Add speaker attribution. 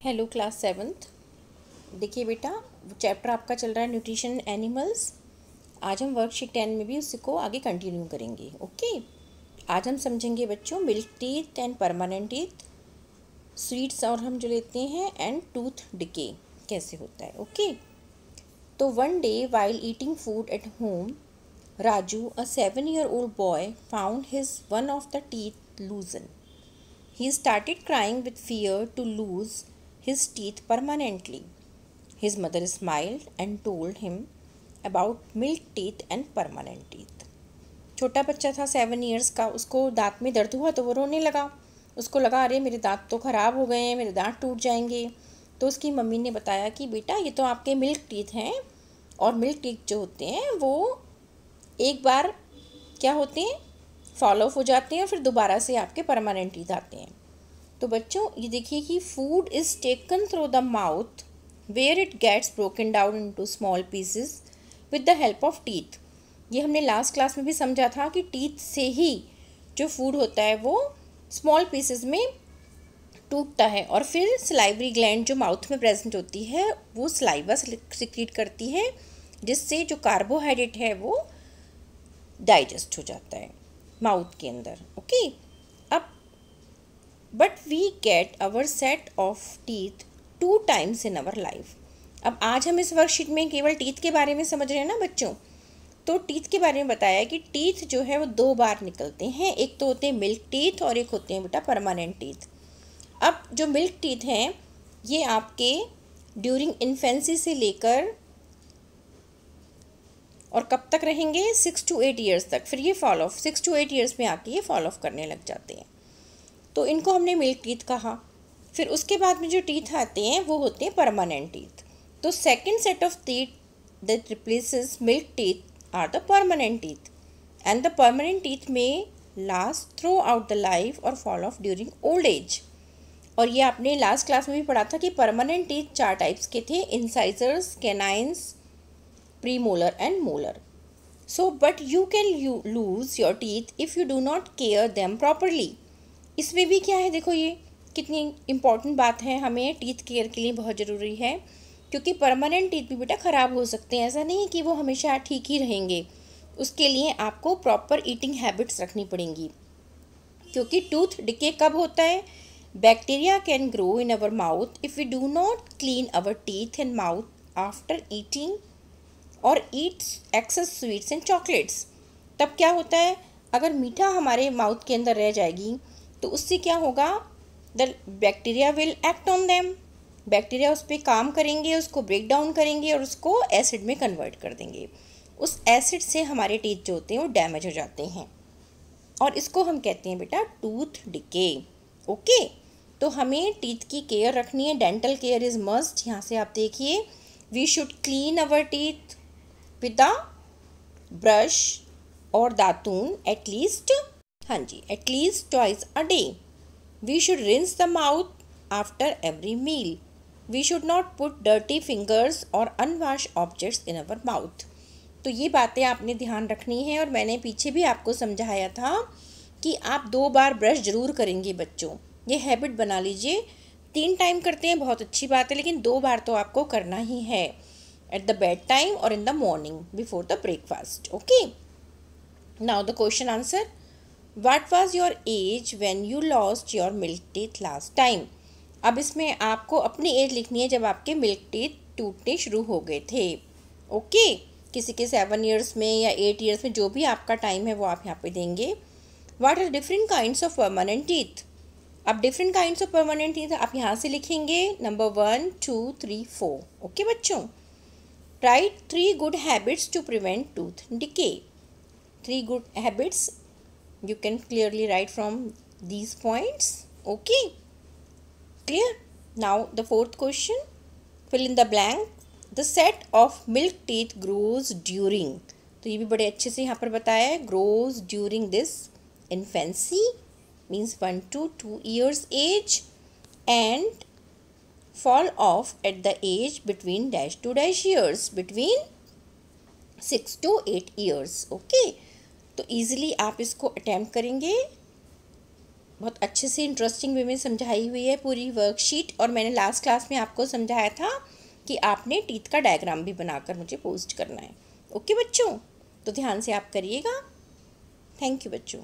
Speaker 1: Hello class seventh देखिए बेटा chapter आपका चल रहा है न्यूट्रिशन एनिमल्स आज हम वर्कशीट टेन में भी उसको आगे कंटिन्यू करेंगे ओके आज हम समझेंगे बच्चों milk teeth and permanent teeth sweets और हम जो लेते हैं एंड टूथ डिके कैसे होता है ओके तो one day while eating food at home Raju a seven year old boy found his one of the teeth loosen he started crying with fear to lose his teeth permanently. His mother smiled and told him about milk teeth and permanent teeth. छोटा बच्चा था seven years का, उसको दांत में दर्द हुआ तो वो रोने लगा उसको लगा, अरे, मेरे दांत तो ख़राब हो गए हैं, मेरे दांत टूट जाएँगे तो उसकी मम्मी ने बताया कि, बेटा, ये तो आपके मिल्क टीथ हैं और मिल्क टीथ जो होते हैं, वो एक बार क्या होते हैं फॉलो हो जाते हैं फिर दोबारा से आपके परमानेंट टीथ आते हैं तो बच्चों, ये देखिए कि food is taken through the mouth where it gets broken down into small pieces with the help of teeth ये हमने लास्ट क्लास में भी समझा था कि टीथ से ही जो फ़ूड होता है वो स्मॉल पीसेस में टूटता है और फिर स्लाइवरी ग्लैंड जो माउथ में प्रेजेंट होती है, वो स्लाइवा सिक्रीट करती है, जिससे जो कार्बोहाइड्रेट है वो डाइजेस्ट हो जाता है माउथ के अंदर okay but we get our set of teeth two times in our life अब आज हम इस वर्कशीट में केवल टीथ के बारे में समझ रहे हैं ना बच्चों? तो टीथ के बारे में बताया कि टीथ जो है वो दो बार निकलते हैं। एक तो होते हैं मिल्क टीथ और एक होते हैं बेटा परमानेंट टीथ अब जो मिल्क टीथ हैं, ये आपके ड्यूरिंग इन्फेंसी से लेकर और कब तक रहेंगे? सिक्स टू एट ईयर्स तक। फिर ये fall off six to eight years में आके ये फॉल ऑफ़ करने लग जाते हैं। तो इनको हमने मिल्क टीथ कहा। फिर उसके बाद में जो टीथ आते हैं, वो होते हैं परमानेंट टीथ। तो second set of teeth that replaces milk teeth are the permanent teeth and the permanent teeth में last throughout the life और fall off during old age और ये आपने लास्ट क्लास में भी पढ़ा था कि परमानेंट टीथ चार टाइप्स के थे incisors canines premolar and molar so but you can you lose your teeth if you do not care them properly इसमें भी क्या है, देखो ये कितनी इंपॉर्टेंट बात है, हमें टीथ केयर के लिए बहुत ज़रूरी है, क्योंकि परमानेंट टीथ भी बेटा ख़राब हो सकते हैं। ऐसा नहीं कि वो हमेशा ठीक ही रहेंगे, उसके लिए आपको प्रॉपर ईटिंग हैबिट्स रखनी पड़ेंगी, क्योंकि टूथ डिके कब होता है? Bacteria can grow in our mouth if we do not clean our teeth and mouth after eating और eats excess sweets and chocolates तब क्या होता है? अगर मीठा हमारे माउथ के अंदर रह जाएगी तो उससे क्या होगा? The bacteria will act on them bacteria उस पर काम करेंगे, उसको ब्रेक डाउन करेंगे और उसको एसिड में कन्वर्ट कर देंगे। उस एसिड से हमारे टीथ जो होते हैं, वो डैमेज हो जाते हैं। और इसको हम कहते हैं बेटा टूथ डिके ओके तो हमें टीथ की केयर रखनी है डेंटल केयर इज़ मस्ट यहाँ से आप देखिए we should clean our teeth with the brush और दातून एटलीस्ट हाँ जी at least twice a day we should rinse the mouth after every meal we should not put dirty fingers और unwash objects in our mouth तो ये बातें आपने ध्यान रखनी है और मैंने पीछे भी आपको समझाया था कि आप दो बार ब्रश ज़रूर करेंगे बच्चों। ये हैबिट बना लीजिए। तीन टाइम करते हैं, बहुत अच्छी बात है, लेकिन दो बार तो आपको करना ही है। एट द बेड टाइम और in the morning before the breakfast okay now the question answer what was your age when you lost your milk teeth last time अब इसमें आपको अपनी एज लिखनी है जब आपके मिल्क टीथ टूटने शुरू हो गए थे। ओके किसी के सेवन ईयर्स में या एट ईयर्स में जो भी आपका टाइम है वो आप यहाँ पे देंगे। What are different kinds of permanent teeth अब different kinds of permanent teeth आप यहाँ से लिखेंगे। Number one two three four okay बच्चों? Write three good habits to prevent tooth decay three good habits you can clearly write from these points okay clear now the fourth question fill in the blank the set of milk teeth grows during तो ये भी बड़े अच्छे से यहाँ पर बताया है grows during this infancy means one to two years age and fall off at the age between dash to dash years between six to eight years okay तो ईज़िली आप इसको अटैम्प्ट करेंगे। बहुत अच्छे से इंटरेस्टिंग वे में समझाई हुई है पूरी वर्कशीट और मैंने लास्ट क्लास में आपको समझाया था कि आपने टीथ का डायग्राम भी बनाकर मुझे पोस्ट करना है। ओके बच्चों? तो ध्यान से आप करिएगा। थैंक यू बच्चों।